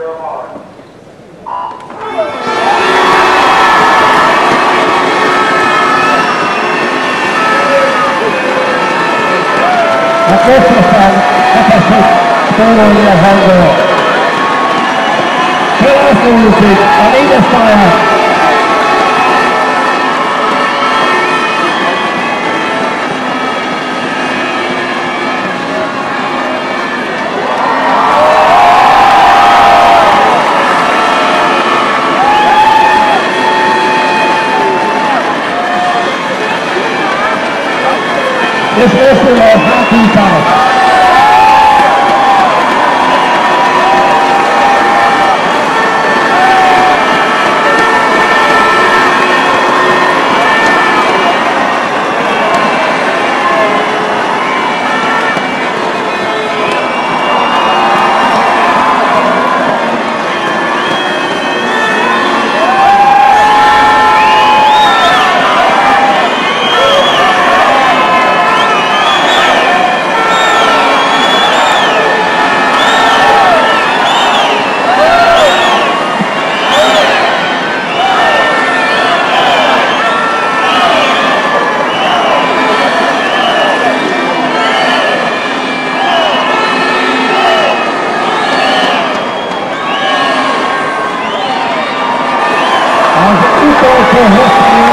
La the music, I need a Careful Esse, esse é o nosso, cara. Hospital.